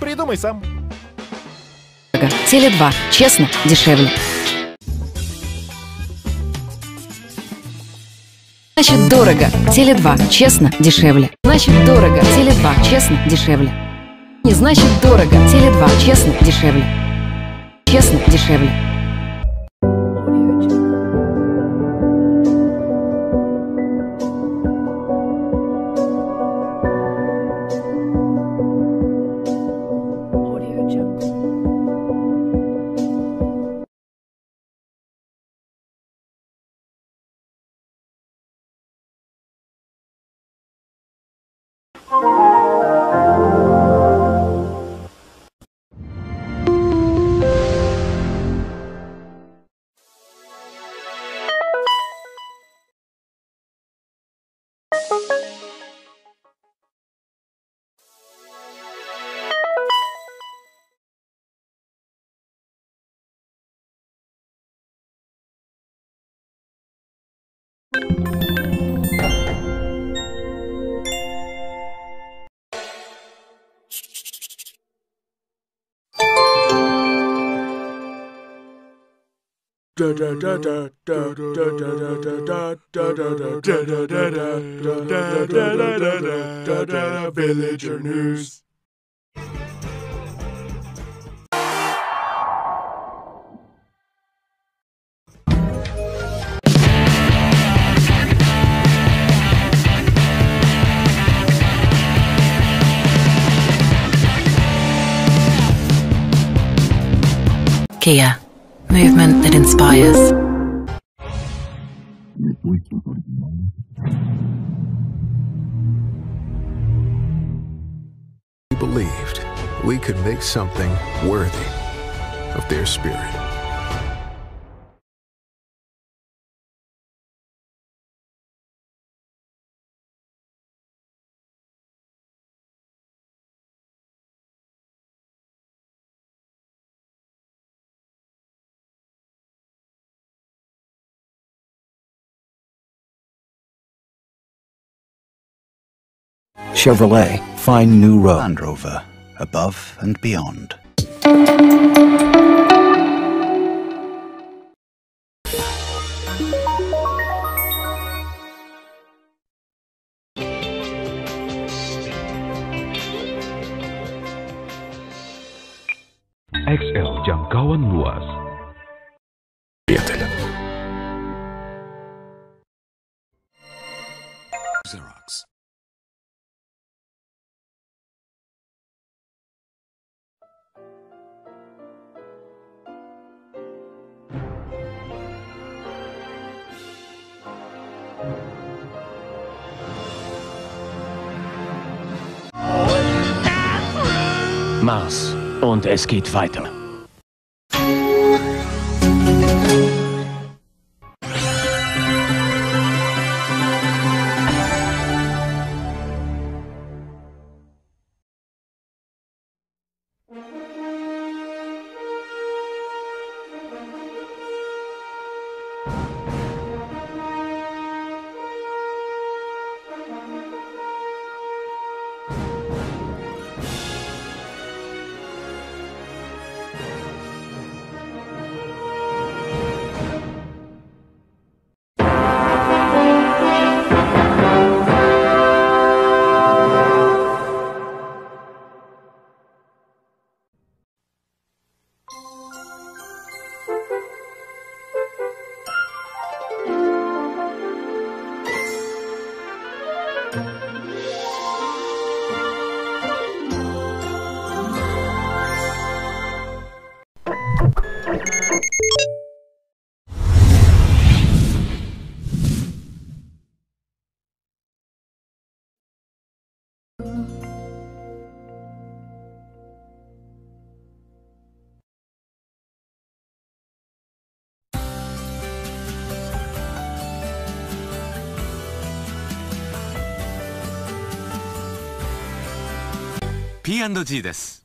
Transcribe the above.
Придумай сам. Теле 2. Честно, дешевле. Значит, дорого. Теле 2. Честно, дешевле. Значит, дорого. Теле 2. Честно, дешевле. Не значит, дорого. Теле 2. Честно, дешевле. Честно, дешевле. Música Da da villager news. Kia. Movement that inspires. We believed we could make something worthy of their spirit. Chevrolet, find new road. Land Rover, above and beyond. XL jangkauan luas. Mars. Und es geht weiter. P&G です。